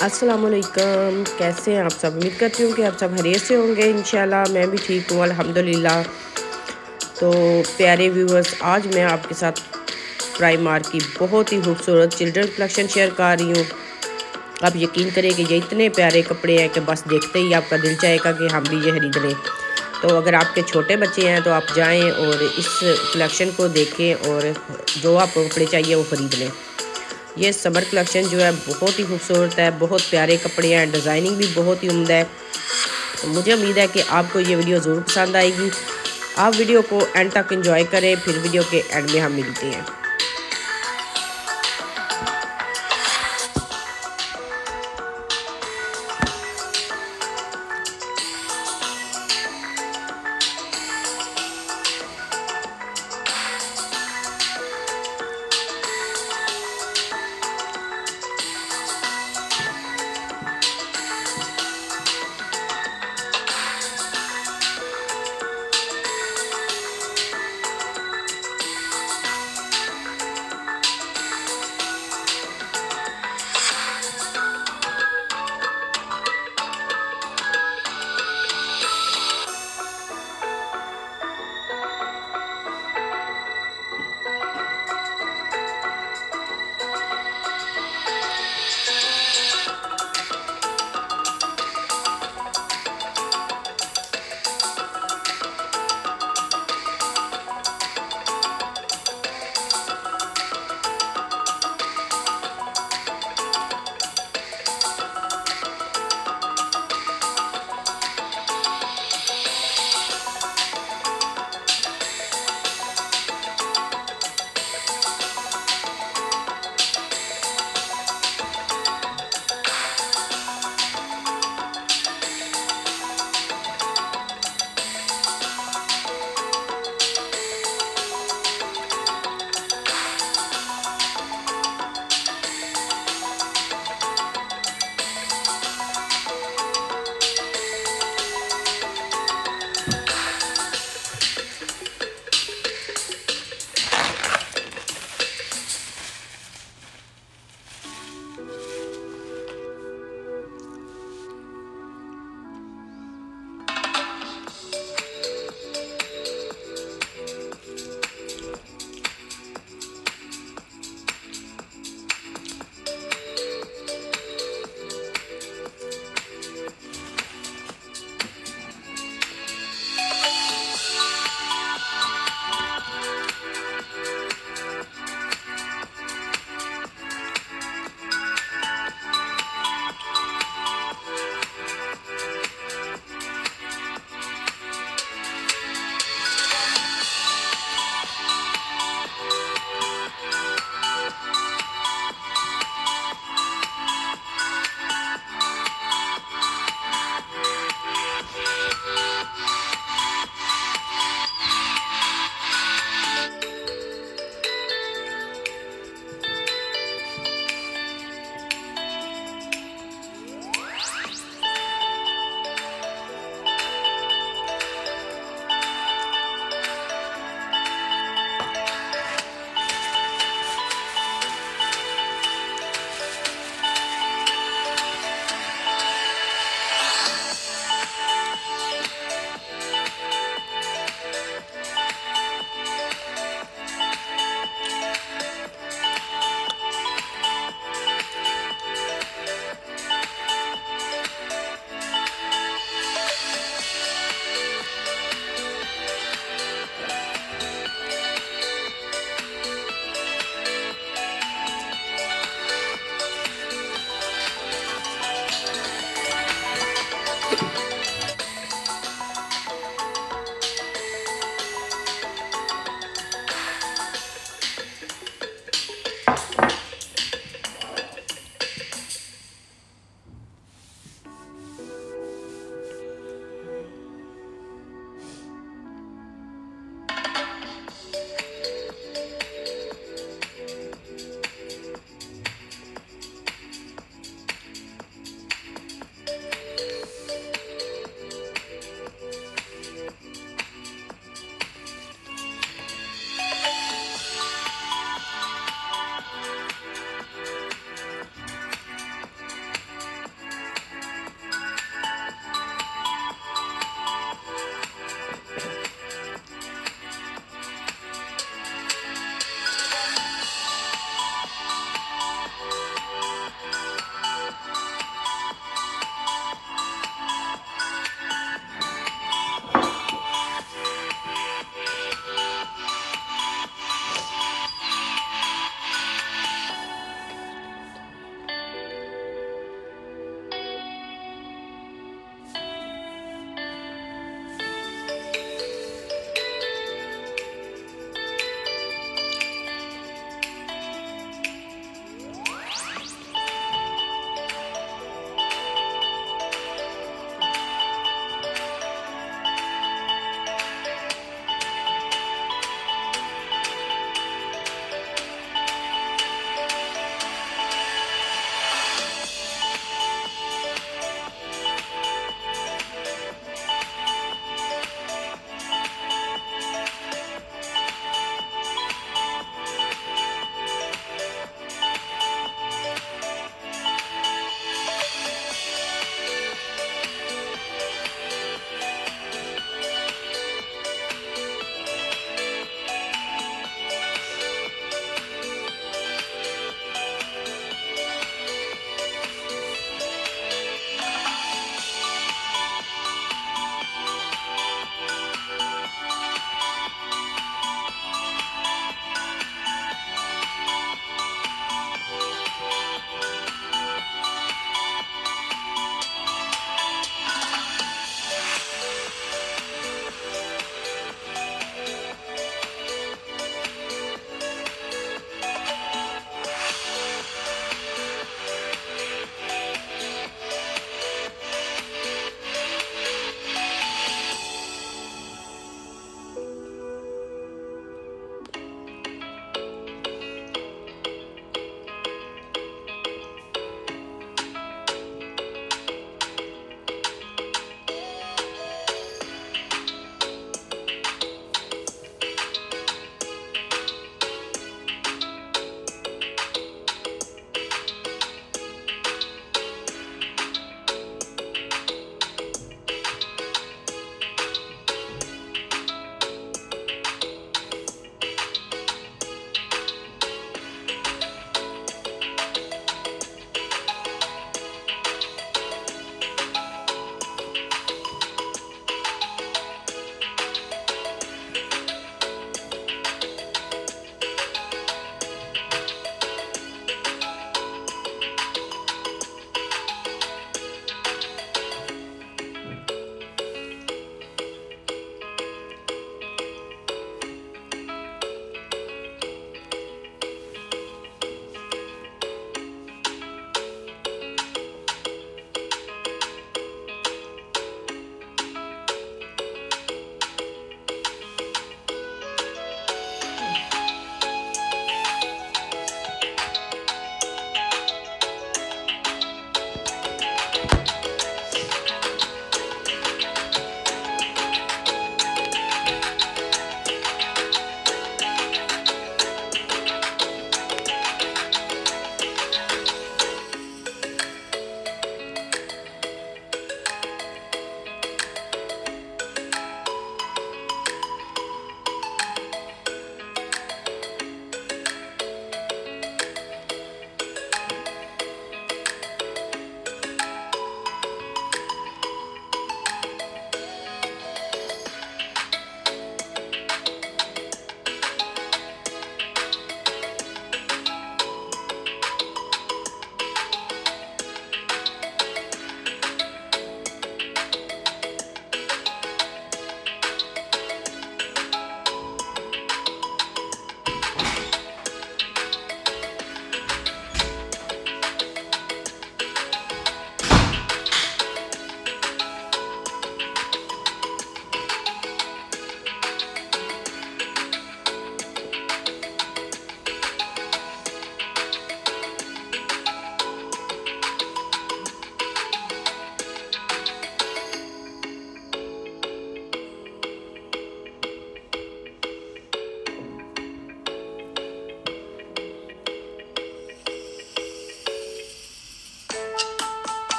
السلام علیکم، کیسے ہیں آپ سب؟ امید کرتی ہوں کہ آپ سب حریت سے ہوں گے۔ انشاءاللہ میں بھی ٹھیک ہوں، الحمدللہ۔ تو پیارے ویورز، آج میں آپ کے ساتھ پرائی مار کی بہت ہی خوبصورت چلڈرن کلیکشن شیئر کر رہی ہوں۔ آپ یقین کریں کہ یہ اتنے پیارے کپڑے ہیں کہ بس دیکھتے ہی آپ کا دل چاہے گا کہ ہم بھی یہ خرید لیں۔ تو اگر آپ کے چھوٹے بچے ہیں تو آپ جائیں اور اس کلیکشن کو دیکھیں اور جو آپ کو کپڑے چاہیے وہ خرید لیں۔ یہ سمر کلیکشن جو ہے بہت ہی خوبصورت ہے، بہت پیارے کپڑے ہیں، ڈیزائننگ بھی بہت ہی عمدہ ہے۔ مجھے امید ہے کہ آپ کو یہ ویڈیو ضرور پسند آئے گی۔ آپ ویڈیو کو اینڈ تک انجوائے کریں، پھر ویڈیو کے اینڈ میں ہم ملتے ہیں۔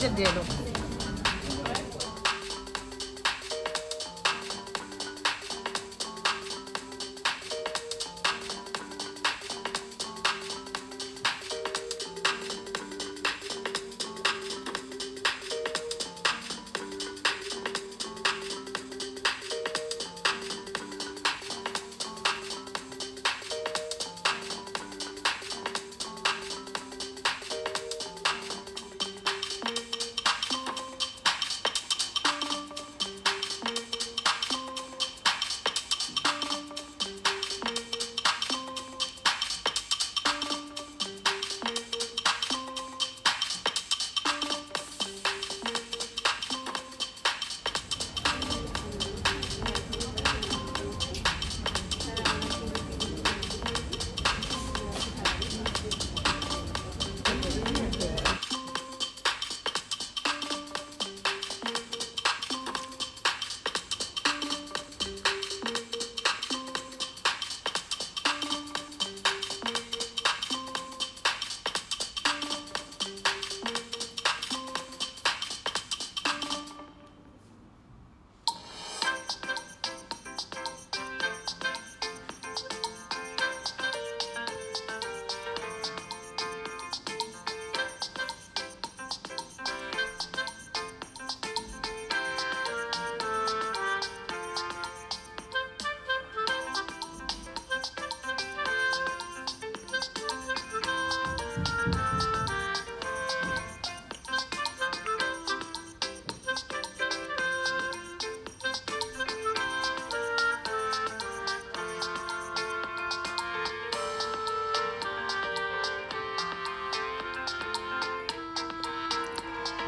جلدی لو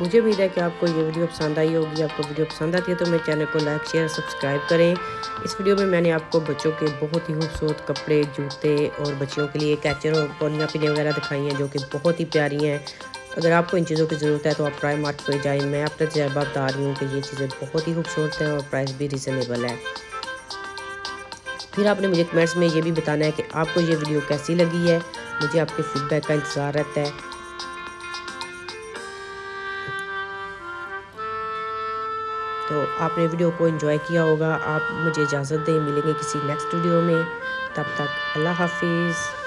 مجھے امید ہے کہ آپ کو یہ ویڈیو پسند آئی ہوگی، آپ کو ویڈیو پسند آتی ہے تو میرے چینل کو لائک، شیئر، سبسکرائب کریں۔ اس ویڈیو میں میں نے آپ کو بچوں کے بہت ہی خوبصورت کپڑے، جوتے اور بچوں کے لیے کیچر اور پونیاں پینے وغیرہ دکھائی ہیں جو کہ بہت ہی پیاری ہیں۔ اگر آپ کو ان چیزوں کی ضرورت ہے تو آپ پرائم مارٹ پہ جائیں۔ میں اپنا تجربہ بتا رہی ہوں کہ یہ چیزیں بہت ہی خوبصورت ہیں اور پرائز بھی ریزنیبل ہے۔ پھر آپ نے مجھے کمنٹس میں یہ بھی بتانا ہے کہ آپ کو یہ ویڈیو کیسی لگی ہے۔ مجھے آپ کے فیڈ بیک کا انتظار رہتا ہے۔ تو آپ نے ویڈیو کو انجوائے کیا ہوگا، آپ مجھے اجازت دیں، ملیں گے کسی نیکسٹ ویڈیو میں۔ تب تک اللہ حافظ۔